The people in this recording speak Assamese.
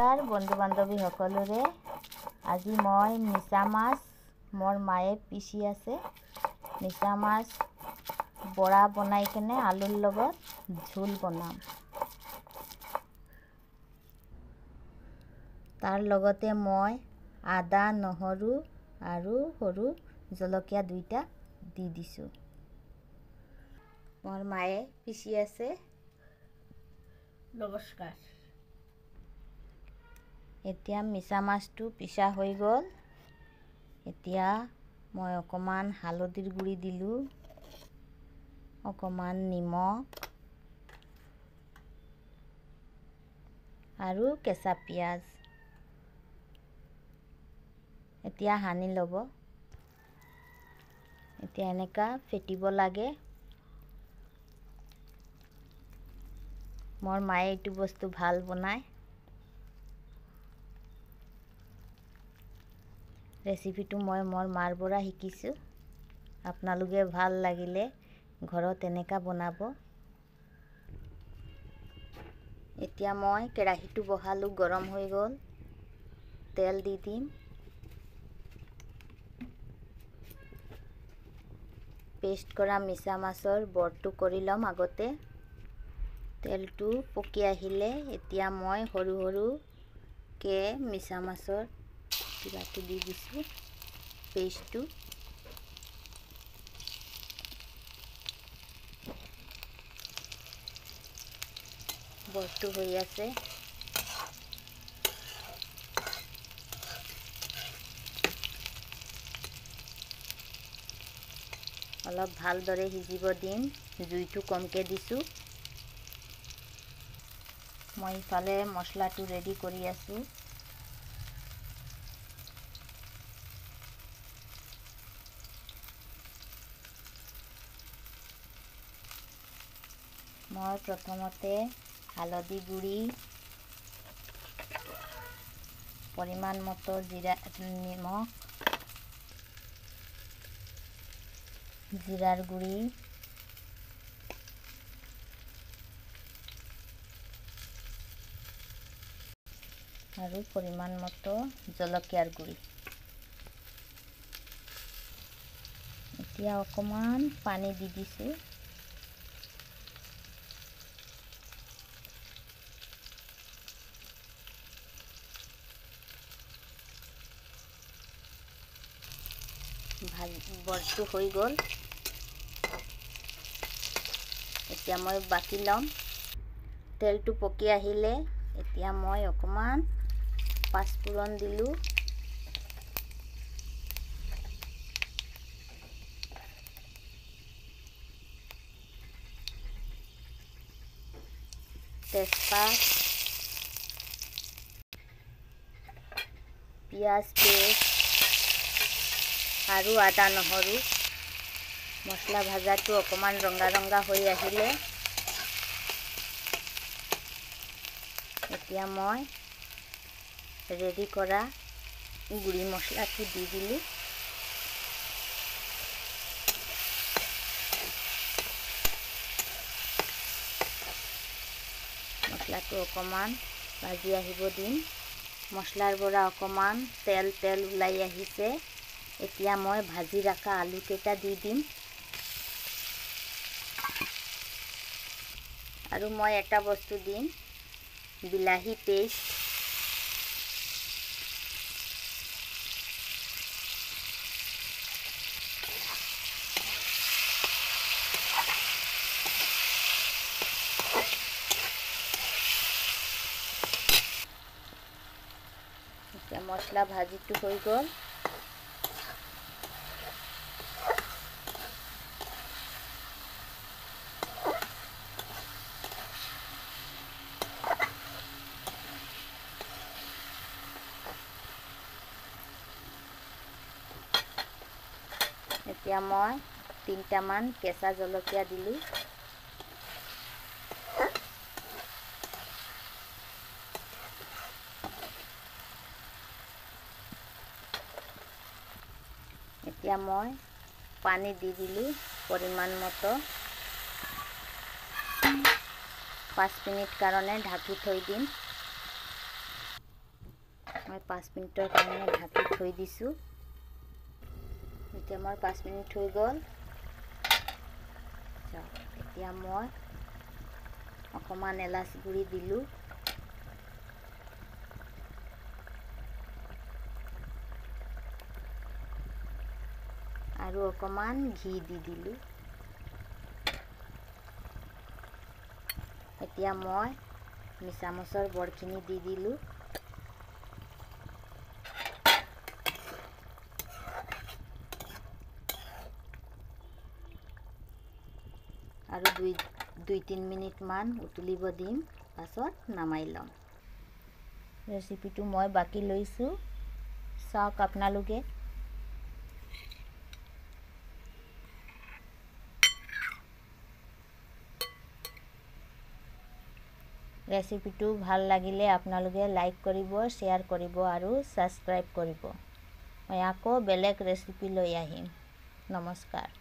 নমস্কাৰ বন্ধু বান্ধৱীসকলোৰে আজি মই মিছা মাছ মোৰ মায়ে পিচি আছে। মিছা মাছ বৰা বনাই কেনে আলুৰ লগত জোল বনাম। তাৰ লগতে মই আদা নহৰু আৰু সৰু জলকীয়া দুইটা দি দিছোঁ। মোৰ মায়ে পিচি আছে। নমস্কাৰ। এতিয়া মিছা মাছটো পিছা হৈ গ'ল। এতিয়া মই অকণমান হালধিৰ গুড়ি দিলোঁ অকণমান নিমখ আৰু কেঁচা পিঁয়াজ। এতিয়া সানি ল'ব। এতিয়া এনেকুৱা ফেটিব লাগে। মোৰ মায়ে এইটো বস্তু ভাল বনায়। ৰেচিপিটো মই মোৰ মাৰ পৰা শিকিছোঁ। আপোনালোকে ভাল লাগিলে ঘৰত এনেকুৱা বনাব। এতিয়া মই কেৰাহীটো বহালোঁ গৰম হৈ গ'ল। তেল দি দিম। পেষ্ট কৰা মিছা মাছৰ বৰটো কৰি ল'ম আগতে। তেলটো পকি আহিলে এতিয়া মই সৰু সৰুকৈ মিছা মাছৰ কিবাটো দি দিছোঁ পেষ্টটো বৰটো হৈ আছে অলপ ভালদৰে সিজিব দিম জুইটো কমকৈ দিছোঁ। মই ইফালে মছলাটো ৰেডি কৰি আছোঁ। মই প্ৰথমতে হালধি গুড়ি, পৰিমাণ মতো জিৰা, নিমখ, জিৰাৰ গুড়ি, আৰু পৰিমাণ মতো জলকীয়াৰ গুড়ি। এতিয়া অকণমান পানী দি দিছোঁ। বৰটো হৈ গ'ল। এতিয়া মই বাকি ল'ম। তেলটো পকি আহিলে এতিয়া মই অকণমান পাঁচফোৰণ দিলোঁ। তেজপাত পিঁয়াজ পেষ্ট আৰু আদা নহৰু, মছলা ভাজাটো অকণমান ৰঙা ৰঙা হৈ আহিলে। এতিয়া মই ৰেডি কৰা গুড়ি মছলাটো দি দিলোঁ। মছলাটো অকণমান ভাজি আহিব দিম। মছলাৰ পৰা অকণমান তেল তেল ওলাই আহিছে। এতিয়া মই ভাজি ৰখা আলুকেইটা দি দিম। আৰু মই এটা বস্তু দিম, বিলাহী পেষ্ট। মছলা ভাজিটো হৈ গ'ল। এতিয়া মই তিনিটামান কেঁচা জলকীয়া দিলোঁ। এতিয়া মই পানী দি দিলোঁ পৰিমাণ মতো। পাঁচ মিনিট কাৰণে ঢাকি থৈ দিম। মই পাঁচ মিনিটৰ কাৰণে ঢাকি থৈ দিছোঁ। এতিয়া মোৰ পাঁচ মিনিট হৈ গ'ল। এতিয়া মই অকণমান এলাচ গুড়ি দিলোঁ। আৰু অকণমান ঘি দি দিলোঁ। এতিয়া মই মিছামাছৰ বৰখিনি দি দিলোঁ। আৰু দুই দুই, তিনি মিনিটমান উতলিব দিম। পাছত নামাই ল'ম। ৰেচিপিটো মই বাকি লৈছোঁ। চাওক আপোনালোকে। ৰেচিপিটো ভালো লাগিলে আপোনালোকে লাইক কৰিব, শ্বেয়াৰ কৰিব আৰু ছাবস্ক্ৰাইব কৰিব। মই আকৌ বেলেগ ৰেচিপি লৈ আহিম। নমস্কাৰ।